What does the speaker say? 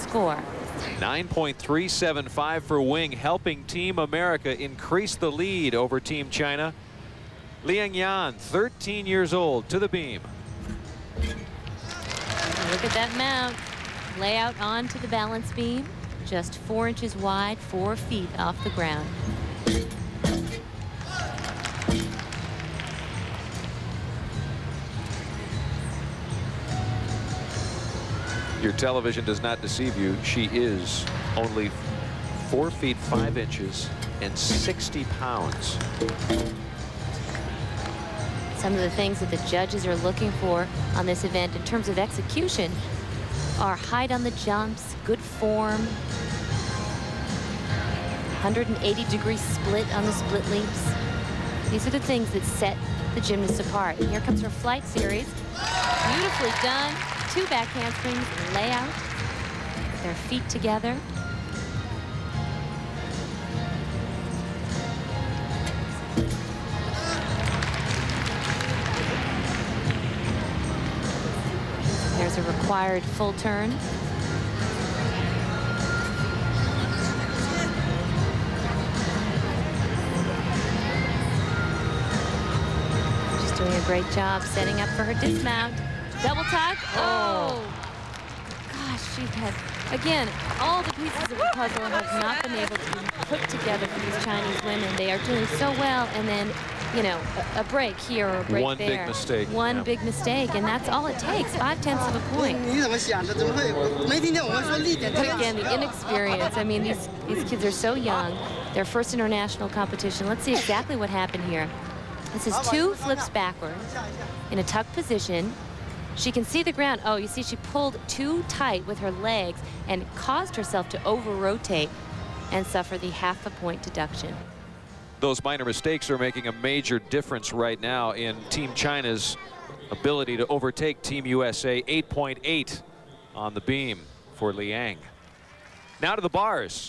score. 9.375 for Wing, helping Team America increase the lead over Team China. Liang Yan, 13 years old, to the beam. Look at that mount. Layout onto the balance beam. Just four inches wide, four feet off the ground. Your television does not deceive you. She is only four feet five inches and 60 pounds. Some of the things that the judges are looking for on this event in terms of execution are height on the jumps, good form, 180 degree split on the split leaps. These are the things that set the gymnasts apart. And here comes her flight series. Beautifully done. Two back handsprings, layout, their feet together. There's a required full turn. She's doing a great job setting up for her dismount. Double tuck. Oh. oh. Gosh, she's had, again, all the pieces of the puzzle have not been able to be put together for these Chinese women. They are doing so well, and then, you know, a, a break here or a break One there. big mistake. One yeah. big mistake, and that's all it takes, five-tenths of a point. But again, the inexperience. I mean, these, these kids are so young. Their first international competition. Let's see exactly what happened here. This is two flips backwards in a tuck position. She can see the ground. Oh, you see she pulled too tight with her legs and caused herself to over-rotate and suffer the half a point deduction. Those minor mistakes are making a major difference right now in Team China's ability to overtake Team USA 8.8 on the beam for Liang. Now to the bars.